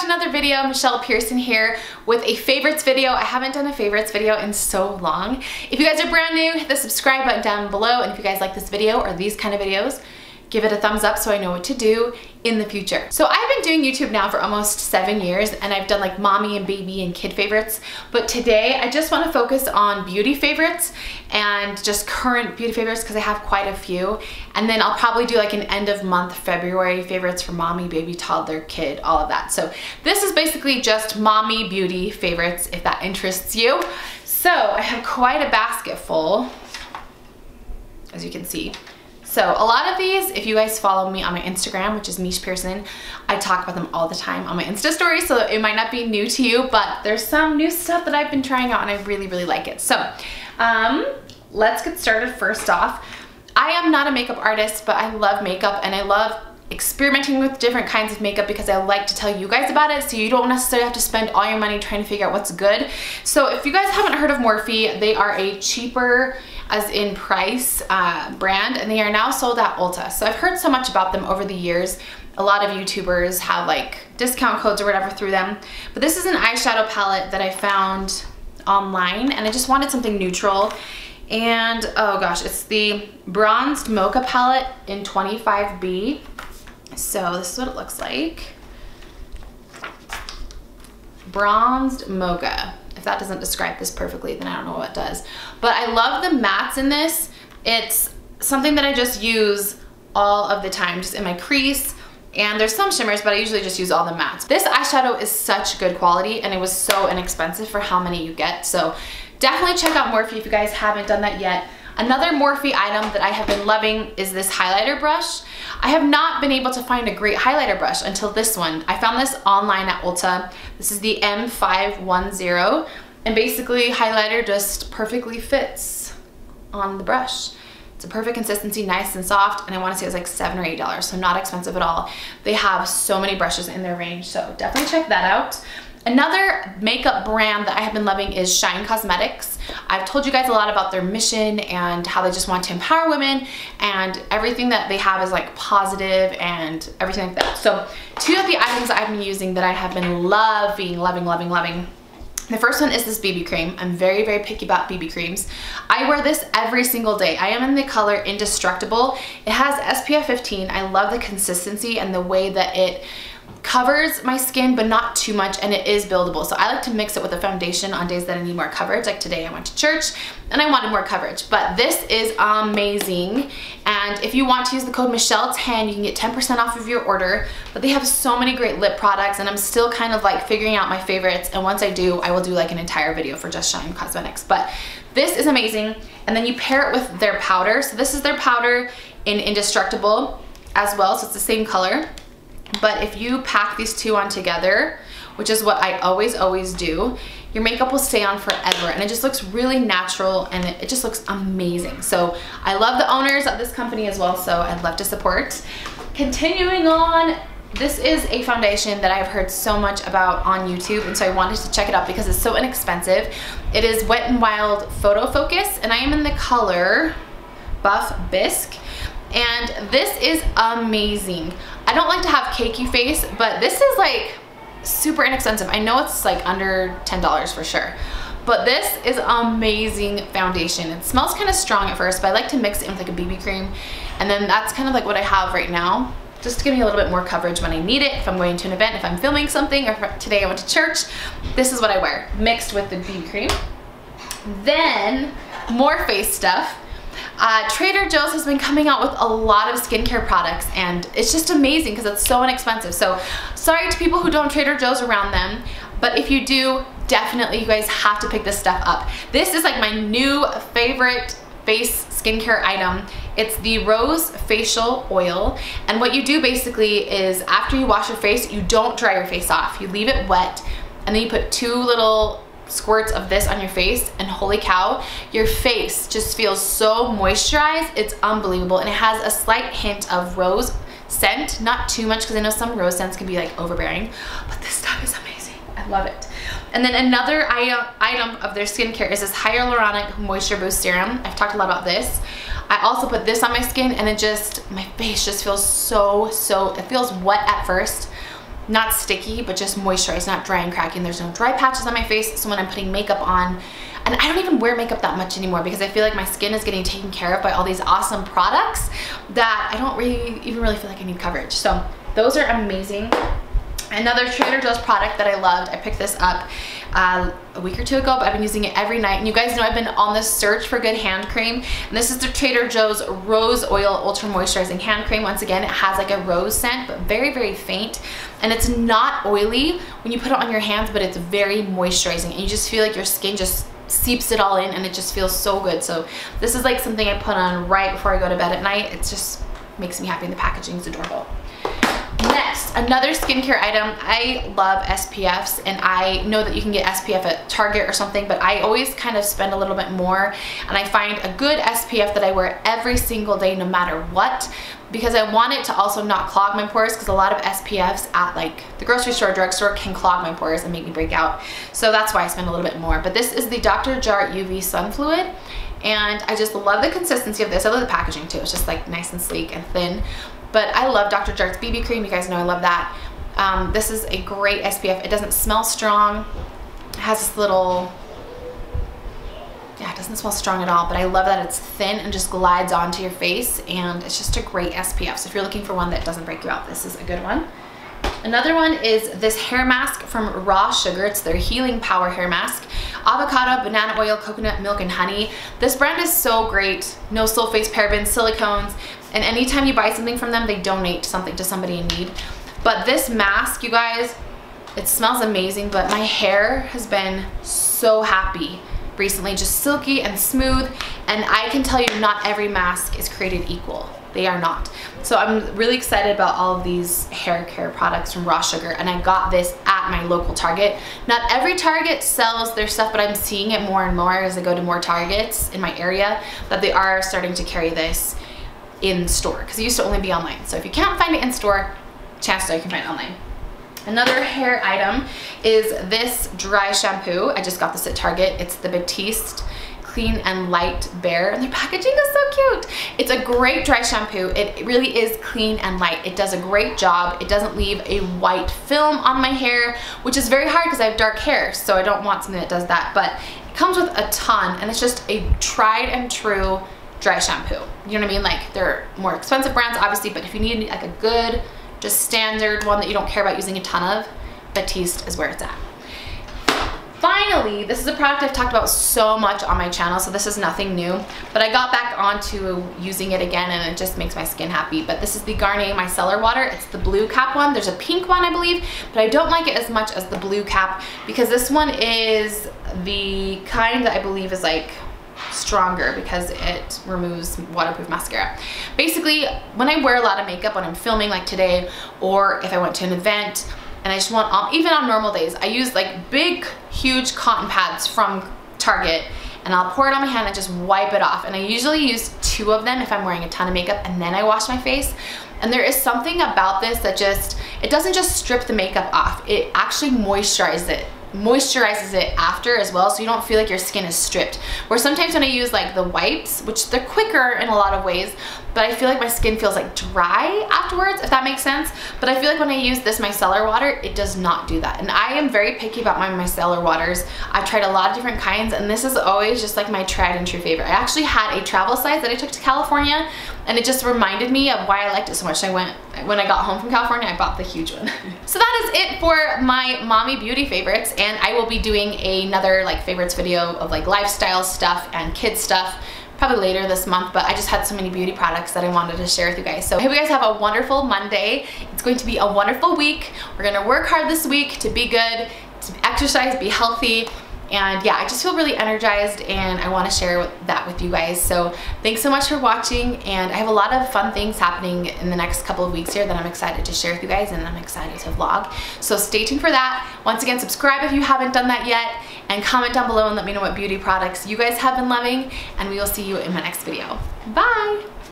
to another video. Michelle Pearson here with a favorites video. I haven't done a favorites video in so long. If you guys are brand new, hit the subscribe button down below. And if you guys like this video or these kind of videos, give it a thumbs up so I know what to do in the future. So I've been doing YouTube now for almost seven years and I've done like mommy and baby and kid favorites. But today I just wanna focus on beauty favorites and just current beauty favorites because I have quite a few. And then I'll probably do like an end of month February favorites for mommy, baby, toddler, kid, all of that. So this is basically just mommy beauty favorites if that interests you. So I have quite a basket full, as you can see. So a lot of these, if you guys follow me on my Instagram, which is Meesh Pearson, I talk about them all the time on my Insta story, so it might not be new to you, but there's some new stuff that I've been trying out and I really, really like it. So um, let's get started first off. I am not a makeup artist, but I love makeup and I love experimenting with different kinds of makeup because I like to tell you guys about it so you don't necessarily have to spend all your money trying to figure out what's good. So if you guys haven't heard of Morphe, they are a cheaper as in price uh, brand and they are now sold at Ulta. So I've heard so much about them over the years. A lot of YouTubers have like discount codes or whatever through them. But this is an eyeshadow palette that I found online and I just wanted something neutral. And oh gosh, it's the Bronzed Mocha palette in 25B. So this is what it looks like. Bronzed Mocha. If that doesn't describe this perfectly, then I don't know what does. But I love the mattes in this. It's something that I just use all of the time, just in my crease. And there's some shimmers, but I usually just use all the mattes. This eyeshadow is such good quality and it was so inexpensive for how many you get. So definitely check out Morphe if you guys haven't done that yet. Another Morphe item that I have been loving is this highlighter brush. I have not been able to find a great highlighter brush until this one. I found this online at Ulta. This is the M510 and basically highlighter just perfectly fits on the brush. It's a perfect consistency, nice and soft, and I wanna say it's like seven or eight dollars, so not expensive at all. They have so many brushes in their range, so definitely check that out. Another makeup brand that I have been loving is Shine Cosmetics. I've told you guys a lot about their mission and how they just want to empower women and everything that they have is like positive and everything like that. So two of the items I've been using that I have been loving, loving, loving, loving the first one is this BB cream. I'm very, very picky about BB creams. I wear this every single day. I am in the color Indestructible. It has SPF 15. I love the consistency and the way that it covers my skin but not too much and it is buildable. So I like to mix it with a foundation on days that I need more coverage. Like today I went to church and I wanted more coverage. But this is amazing. And if you want to use the code Michelle10 you can get 10% off of your order. But they have so many great lip products and I'm still kind of like figuring out my favorites. And once I do I will do like an entire video for just Shine Cosmetics. But this is amazing. And then you pair it with their powder. So this is their powder in Indestructible as well. So it's the same color but if you pack these two on together, which is what I always, always do, your makeup will stay on forever and it just looks really natural and it, just looks amazing. So I love the owners of this company as well, so I'd love to support. Continuing on, this is a foundation that I've heard so much about on YouTube and so I wanted to check it out because it's so inexpensive. It is Wet n Wild Photo Focus and I am in the color Buff Bisque and this is amazing. I don't like to have cakey face, but this is like super inexpensive. I know it's like under $10 for sure. But this is amazing foundation. It smells kind of strong at first, but I like to mix it with like a BB cream. And then that's kind of like what I have right now just to give me a little bit more coverage when I need it, if I'm going to an event, if I'm filming something, or today I went to church, this is what I wear, mixed with the BB cream. Then, more face stuff. Uh, Trader Joe's has been coming out with a lot of skincare products and it's just amazing because it's so inexpensive. So sorry to people who don't Trader Joe's around them, but if you do, definitely you guys have to pick this stuff up. This is like my new favorite face skincare item. It's the Rose Facial Oil. And what you do basically is after you wash your face, you don't dry your face off. You leave it wet and then you put two little squirts of this on your face and holy cow, your face just feels so moisturized. It's unbelievable. And it has a slight hint of rose scent, not too much because I know some rose scents can be like overbearing, but this stuff is amazing. I love it. And then another item of their skincare is this Hyaluronic Moisture Boost Serum. I've talked a lot about this. I also put this on my skin and it just, my face just feels so, so, it feels wet at first not sticky, but just moisturized, not dry and cracking. There's no dry patches on my face. So when I'm putting makeup on, and I don't even wear makeup that much anymore because I feel like my skin is getting taken care of by all these awesome products that I don't really even really feel like I need coverage. So those are amazing. Another Trader Joe's product that I loved, I picked this up uh, a week or two ago, but I've been using it every night. And you guys know I've been on this search for good hand cream. And this is the Trader Joe's Rose Oil Ultra Moisturizing Hand Cream. Once again, it has like a rose scent, but very, very faint. And it's not oily when you put it on your hands, but it's very moisturizing. And you just feel like your skin just seeps it all in and it just feels so good. So this is like something I put on right before I go to bed at night. It just makes me happy and the packaging is adorable. Another skincare item. I love SPFs and I know that you can get SPF at Target or something, but I always kind of spend a little bit more and I find a good SPF that I wear every single day no matter what because I want it to also not clog my pores because a lot of SPFs at like the grocery store, drugstore can clog my pores and make me break out. So that's why I spend a little bit more. But this is the Dr. Jart UV Sun Fluid and I just love the consistency of this. I love the packaging too. It's just like nice and sleek and thin. But I love Dr. Jart's BB cream. You guys know I love that. Um, this is a great SPF. It doesn't smell strong. It has this little, yeah, it doesn't smell strong at all, but I love that it's thin and just glides onto your face and it's just a great SPF. So if you're looking for one that doesn't break you out, this is a good one. Another one is this hair mask from Raw Sugar. It's their Healing Power Hair Mask. Avocado, banana oil, coconut milk, and honey. This brand is so great. No sulfates, parabens, silicones. And anytime you buy something from them, they donate something to somebody in need. But this mask, you guys, it smells amazing, but my hair has been so happy recently, just silky and smooth. And I can tell you not every mask is created equal. They are not. So I'm really excited about all of these hair care products from Raw Sugar and I got this my local Target. Not every Target sells their stuff, but I'm seeing it more and more as I go to more Targets in my area that they are starting to carry this in store because it used to only be online. So if you can't find it in store, chances are you can find it online. Another hair item is this dry shampoo. I just got this at Target. It's the Batiste Clean and Light Bare and their packaging is so cute. It's a great dry shampoo. It really is clean and light. It does a great job. It doesn't leave a white film on my hair, which is very hard because I have dark hair, so I don't want something that does that, but it comes with a ton and it's just a tried and true dry shampoo. You know what I mean? Like they're more expensive brands obviously, but if you need like a good, just standard one that you don't care about using a ton of, Batiste is where it's at. Finally, this is a product I've talked about so much on my channel, so this is nothing new, but I got back onto using it again and it just makes my skin happy. But this is the Garnier Micellar Water. It's the blue cap one. There's a pink one, I believe, but I don't like it as much as the blue cap because this one is the kind that I believe is like stronger because it removes waterproof mascara. Basically, when I wear a lot of makeup when I'm filming like today or if I went to an event and I just want, um, even on normal days, I use like big, huge cotton pads from Target and I'll pour it on my hand and just wipe it off. And I usually use two of them if I'm wearing a ton of makeup and then I wash my face. And there is something about this that just, it doesn't just strip the makeup off, it actually moisturizes it moisturizes it after as well so you don't feel like your skin is stripped. Where sometimes when I use like the wipes, which they're quicker in a lot of ways, but I feel like my skin feels like dry afterwards, if that makes sense. But I feel like when I use this micellar water, it does not do that. And I am very picky about my micellar waters. I've tried a lot of different kinds and this is always just like my tried and true favorite. I actually had a travel size that I took to California and it just reminded me of why I liked it so much. I went, when I got home from California, I bought the huge one. so that is it for my mommy beauty favorites and I will be doing another like favorites video of like lifestyle stuff and kid stuff probably later this month, but I just had so many beauty products that I wanted to share with you guys. So I hope you guys have a wonderful Monday. It's going to be a wonderful week. We're gonna work hard this week to be good, to exercise, be healthy, and yeah, I just feel really energized and I want to share that with you guys. So thanks so much for watching and I have a lot of fun things happening in the next couple of weeks here that I'm excited to share with you guys and I'm excited to vlog. So stay tuned for that. Once again, subscribe if you haven't done that yet and comment down below and let me know what beauty products you guys have been loving and we will see you in my next video. Bye!